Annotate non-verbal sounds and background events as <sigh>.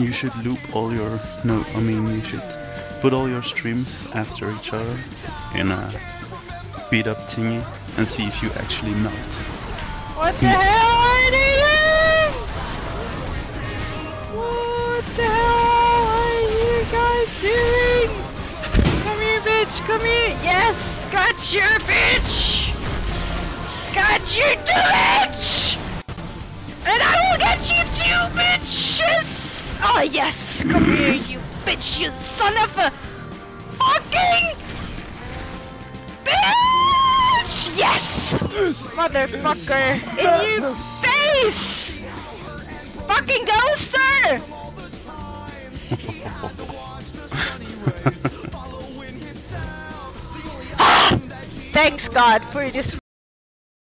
You should loop all your no, I mean you should put all your streams after each other in a beat up thingy and see if you actually melt. What the hell are they doing? What the hell are you guys doing? Come here, bitch, come here. Yes, got your bitch. Got you too, bitch. And I will get you too, bitches. Yes, come here, you bitch, you son of a fucking bitch. Yes. Motherfucker! In your face! Fucking ghoster! <laughs> Thanks God for this